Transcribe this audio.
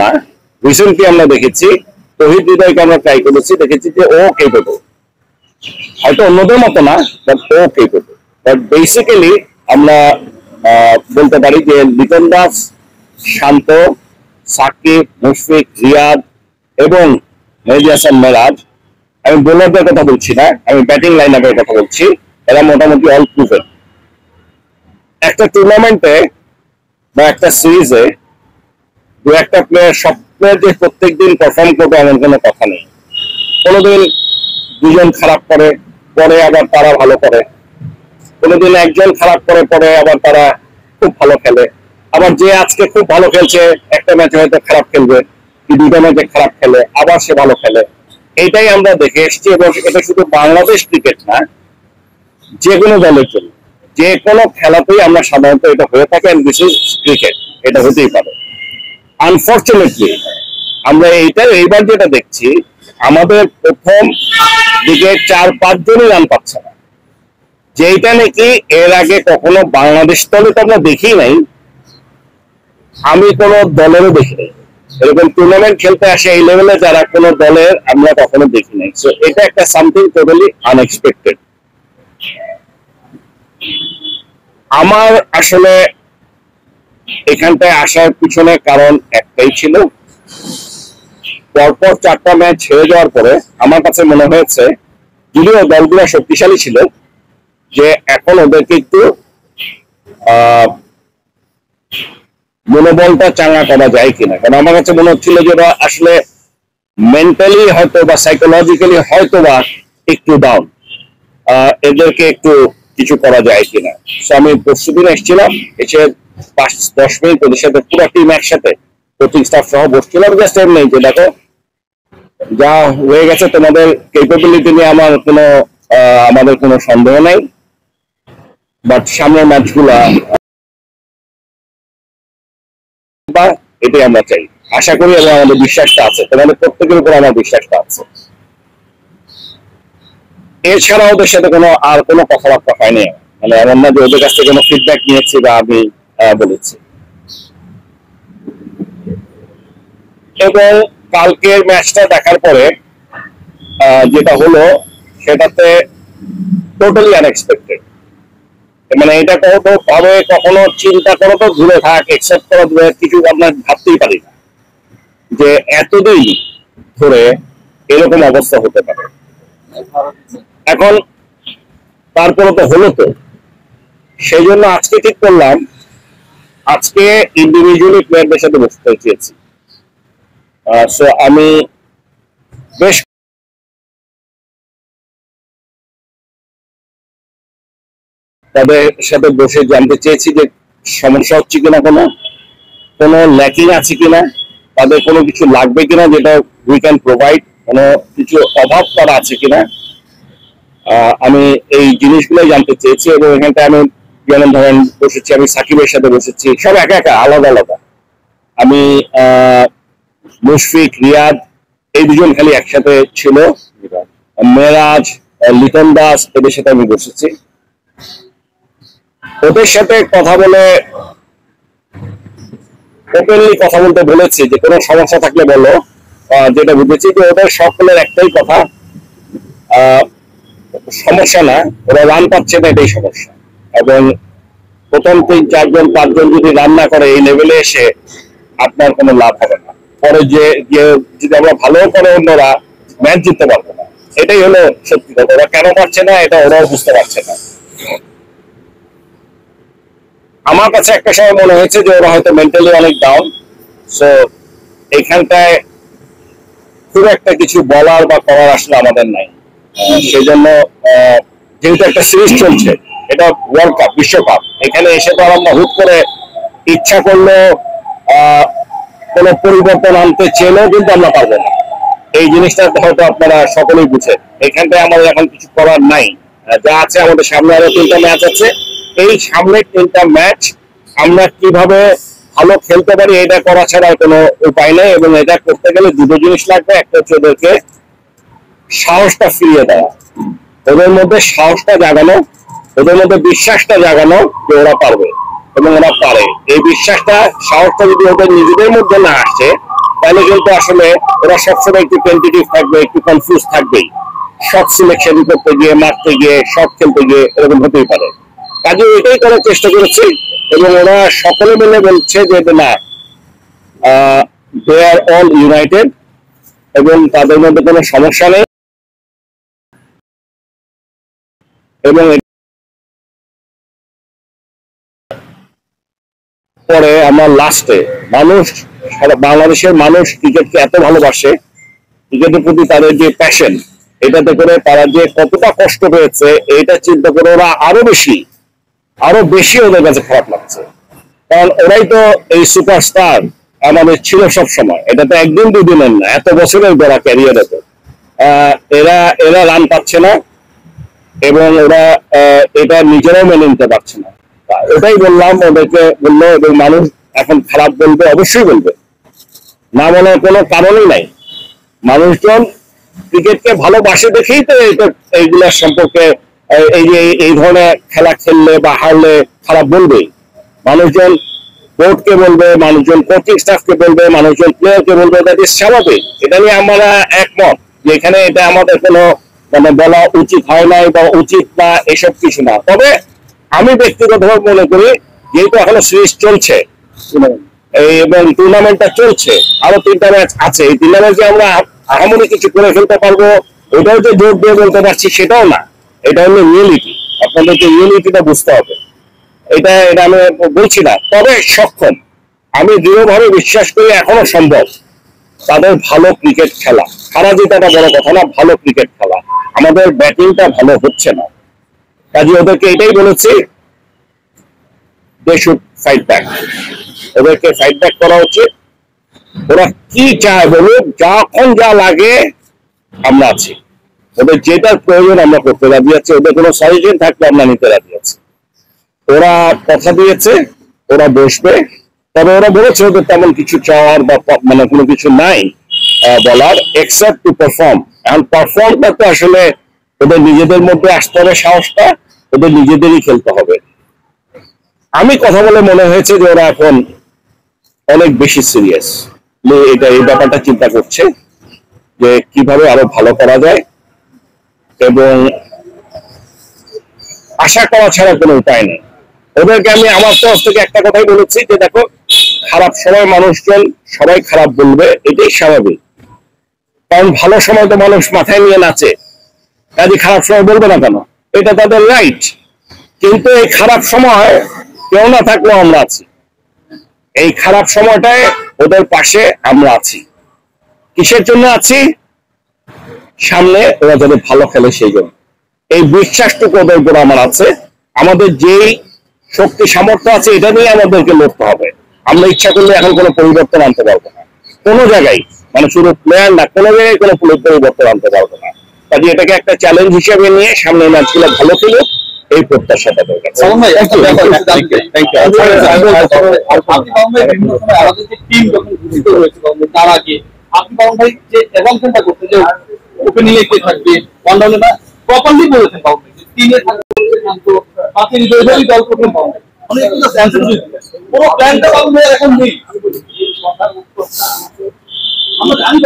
না রিসেন্টলি আমরা দেখেছি, তহিদ হৃদয়কে আমরা ট্রাই করেছি, দেখেছি যে ও কে কেপেবল হয়তো অন্যদের মতো না বাট ও কেপেবল বাট বেসিক্যালি আমরা বলতে পারি যে লিটন দাস, শান্ত, সাকিব, মুশফিক, রিয়াদ এবং মেহেদি হাসান মেরাজ। আমি বোলারদের কথা বলছি না, আমি ব্যাটিং লাইন আপের কথা বলছি, এরা মোটামুটি অল প্রুভেন একটা টুর্নামেন্টে বা একটা সিরিজে দু একটা প্লেয়ার সব প্লেয়ার যে প্রত্যেক দিন পারফর্ম করবে এমন কোনো কথা নেই। কোনোদিন দুজন খারাপ করে, পরে আবার তারা ভালো করে। কোনোদিন একজন খারাপ করে, পরে আবার তারা খুব ভালো খেলে। আবার যে আজকে খুব ভালো খেলছে, একটা ম্যাচে হয়তো খারাপ খেলবে, কি দুটো ম্যাচে খারাপ খেলে, আবার সে ভালো খেলে। এইটাই আমরা দেখে এসেছি এবং এটা শুধু বাংলাদেশ ক্রিকেট না, যে কোনো দলের জন্য। যে কোনো খেলাতেই আমরা সাধারণত এটা হয়ে থাকে ইজ ক্রিকেট এটা হতেই পারে। আনফর্চুনেটলি আমরা এইটা এইবার যেটা দেখছি, আমাদের প্রথম দিকে চার, পাঁচজনই রান পাচ্ছে না। যেটা নাকি এর আগে কখনো বাংলাদেশ দলে তো আমরা দেখি নাই, আমি কোনো দলেরও দেখি নাই। এরকম টুর্নামেন্ট খেলতে আসে এই লেভেলে যারা কোনো দলের আমরা কখনো দেখি নাই। সো এটা একটা সামথিং টোটালি আনএক্সপেক্টেড আমার আসলে এখানটায় আসার পিছনে কারণ একটাই ছিল। পরপর চারটা ম্যাচ ছেড়ে যাওয়ার পরে আমার কাছে মনে হয়েছে যদিও দলগুলো শক্তিশালী ছিল যে এখন ওদেরকে একটু মনোবলটা চাঙ্গা করা যায় কিনা। কারণ আমার কাছে মনে হচ্ছিল যে ওরা আসলে মেন্টালি হয়তো বা সাইকোলজিক্যালি হয়তো বা একটু ডাউন এদেরকে একটু কিছু করা যায় কিনা। So, আমি পরশু দিন এসেছিলাম এসে পাঁচ, দশ মিনিট ওদের সাথে পুরো টিম একসাথে কোচিং স্টাফ সহ বসছিলাম জাস্ট এমনি যে দেখো, যা হয়ে গেছে, তোমাদের কেপেবিলিটি নিয়ে আমার কোনো আমাদের কোনো সন্দেহ নাই। বাট সামনের ম্যাচগুলা বা এটাই আমরা চাই। আশা করি এবং আমাদের বিশ্বাসটা আছে। তোমাদের প্রত্যেকের উপর আমার বিশ্বাসটা আছে। এছাড়া ওদের সাথে কোনো আর কোনো কথাবার্তা হয়নি। মানে এমন না যে ওদের কাছ থেকে কোনো ফিডব্যাক নিয়েছি বা আমি বলেছি। এবং কালকের ম্যাচটা দেখার পরে যেটা হলো, সেটাতে টোটালি আনএক্সপেক্টেড মানে এটা কখনো ভাবে কখনো চিন্তা করো তো দূরে থাক একসেপ্ট করো দূরে কিছু আপনার ভাবতেই পারি না। যে এতদিন ধরে এরকম অবস্থা হতে পারে। এখন তারপরে তো হলো তো। সেই জন্য আজকে ঠিক করলাম আজকে ইন্ডিভিজুয়ালি প্লেয়ারদের সাথে বসতে চেয়েছি। সো আমি বেশ তাদের সাথে বসে জানতে চেয়েছি যে সমস্যা হচ্ছে কিনা কোনো কোনো ল্যাকিং আছে কিনা, তাদের কোনো কিছু লাগবে কিনা যেটা উই ক্যান প্রোভাইড কোনো কিছু অভাব তারা আছে কিনা। আমি এই জিনিসগুলো জানতে চেয়েছি এবং এখানটা আমি যেমন ধরেন বসেছি, আমি সাকিবের সাথে বসেছি, সব একা একা, আলাদা আলাদা। আমি মুশফিক, রিয়াদ, এই দুজন খালি একসাথে ছিল। মেরাজ লিটন দাস, এদের সাথে আমি বসেছি। ওদের সাথে কথা বলে ওপেনলি কথা বলতে বলেছি, যে কোনো সমস্যা থাকলে বলো যেটা বুঝেছি যে ওদের সকলের একটাই কথা সমস্যা না, ওরা রান পাচ্ছে না, এটাই সমস্যা। এবং প্রথম তিন, চারজন, পাঁচজন যদি রান্না করে এই লেভেলে এসে আপনার কোনো লাভ হবে না। পরে যে যদি আমরা ভালো করে অন্যরা ম্যাচ জিততে পারব না। এটাই হলো সত্যি কথা। ওরা কেন পারছে না, এটা ওরাও বুঝতে পারছে না। আমার কাছে একটা সময় মনে হয়েছে যে ওরা হয়তো মেন্টালি অনেক ডাউন সো এখানটায় খুব একটা কিছু বলার বা করার আসলে আমাদের নাই। সেই জন্য যেহেতু একটা সিরিজ চলছে এটা ওয়ার্ল্ড কাপ বিশ্বকাপ এখানে এসে তো আমরা হুট করে ইচ্ছা করলে কোনো পরিবর্তন আনতে চেলেও কিন্তু আমরা পারব না। এই জিনিসটা হয়তো আপনারা সকলেই বুঝেন। এখানটায় আমাদের এখন কিছু করার নাই। যা আছে আমাদের সামনে আরও তিনটা ম্যাচ আছে। এই সামনের তিনটা ম্যাচ আমরা কীভাবে ভালো খেলতে পারি, এটা করা ছাড়া কোনো উপায় নেই। এবং এটা করতে গেলে দুটো জিনিস লাগবে। একটা হচ্ছে ওদেরকে সাহসটা ফিরিয়ে দেওয়া। ওদের মধ্যে সাহসটা জাগানো। ওদের মধ্যে বিশ্বাসটা জাগানো যে ওরা পারবে এবং ওরা পারে। এই বিশ্বাসটা, সাহসটা যদি ওদের নিজেদের মধ্যে না আসে, তাহলে কিন্তু আসলে ওরা সবসময় একটু টেন্টেটিভ থাকবে, একটু কনফিউজ থাকবেই। শট সিলেকশন করতে গিয়ে, মারতে গিয়ে শট খেলতে গিয়ে এরকম হতেই পারে। কাজে এটাই করার চেষ্টা করেছি এবং ওরা সকলে মিলে বলছে যে না দে আর অল ইউনাইটেড এবং তাদের মধ্যে কোনো সমস্যা নেই। এবং পরে আমার লাস্টে মানুষ বাংলাদেশের মানুষ ক্রিকেটকে এত ভালোবাসে ক্রিকেটের প্রতি তাদের যে প্যাশন এটাতে করে তারা যে কতটা কষ্ট পেয়েছে এটা চিন্তা করে ওরা আরও বেশি আরও বেশি ওদের কাছে খারাপ লাগছে। কারণ ওরাই তো এই সুপারস্টার আমাদের ছিল সব সময় এটা তো একদিন দুদিনের না এত বছরের ধরা ক্যারিয়ারে তো। আহ, এরা এরা রান পাচ্ছে না এবং ওরা এটা নিজেরাও মেনে নিতে পারছে না। ওটাই বললাম, ওদেরকে বলল এবং মানুষ এখন খারাপ বলবে, অবশ্যই বলবে। না বলার কোনো কারণই নাই। মানুষজন ক্রিকেটকে ভালোবাসে দেখেই তো এটা এইগুলোর সম্পর্কে, এই যে এই- ধরনের খেলা খেললে বা হারলে খারাপ বলবেই মানুষজন বোর্ডকে বলবে, মানুষজন কোচিং স্টাফকে বলবে, মানুষজন প্লেয়ারকে বলবে দ্যাট ইজ স্বাভাবিক। এটা নিয়ে আমরা একমত যে এখানে এটা আমাদের কোনো মানে বলা উচিত হয় নাই বা উচিত না, এসব কিছু না। তবে আমি ব্যক্তিগতভাবে মনে করি যেহেতু এখনও সিরিজ চলছে, এই এবং টুর্নামেন্টটা চলছে, আরও তিনটা ম্যাচ আছে, এই তিনটা ম্যাচে আমরা আহামরি কিছু করে ফেলতে পারব ওটাও যে জোর দিয়ে বলতে পারছি সেটাও না। এটা হলো রিয়েলিটি আপনাদেরকে রিয়েলিটিটা বুঝতে হবে। এটা এটা আমি বলছি না, তবে সক্ষম। আমি দৃঢ়ভাবে বিশ্বাস করি এখনও সম্ভব। তাদের ভালো ক্রিকেট খেলা। হারা জেতাটা বড় কথা না, ভালো ক্রিকেট খেলা। আমাদের ব্যাটিংটা ভালো হচ্ছে না। কাজে ওদেরকে এটাই বলেছি দে শুড ফাইট ব্যাক ওদেরকে ফাইট ব্যাক করা উচিত। ওরা কি চায় বলুক যখন যা লাগে আমরা আছি। ওদের যেটার প্রয়োজন আমরা করতে রাজি আছি, ওদের কোনো সাজেশন থাকলে আমরা নিতে রাজি আছি। ওরা কথা দিয়েছে, ওরা বসবে, তবে ওরা বলেছে ওদের তেমন কিছু চাওয়ার বা মানে কোনো কিছু নাই বলার এক্সেপ্ট টু পারফর্ম এখন পারফর্মটা তো আসলে ওদের নিজেদের মধ্যে আসতে হবে সাহসটা, ওদের নিজেদেরই খেলতে হবে। আমি কথা বলে মনে হয়েছে যে ওরা এখন অনেক বেশি সিরিয়াস এটা, এই ব্যাপারটা চিন্তা করছে যে কীভাবে আরও ভালো করা যায় এবং আশা করা ছাড়া কোনো উপায় নেই। ওদেরকে আমি আমার তরফ থেকে একটা কথাই বলেছি যে দেখো, খারাপ সময় মানুষজন সবাই খারাপ বলবে, এটাই স্বাভাবিক। কারণ ভালো সময় তো মানুষ মাথায় নিয়ে নাচে। কাজে খারাপ সময় বলবে না কেন? এটা তাদের রাইট কিন্তু এই খারাপ সময় কেউ না থাকলেও আমরা আছি। এই খারাপ সময়টায় ওদের পাশে আমরা আছি। কিসের জন্য আছি? সামনে ওরা যাতে ভালো খেলে সেই জন্য। এই বিশ্বাসটুকু ওদের উপর আমার আছে। আমাদের যেই শক্তি সামর্থ্য আছে, এটা নিয়ে আমাদেরকে লড়তে হবে। আমরা ইচ্ছা করলে এখন কোনো পরিবর্তন আনতে পারব না। কোনো জায়গায় মানে শুধু প্লেয়ার না, কোনো জায়গায় কোনো পুরো পরিবর্তন আনতে পারব না। কাজে এটাকে একটা চ্যালেঞ্জ হিসেবে নিয়ে সামনের ম্যাচগুলো ভালো খেলুক এই প্রত্যাশা তাদের কাছে আমরা জানি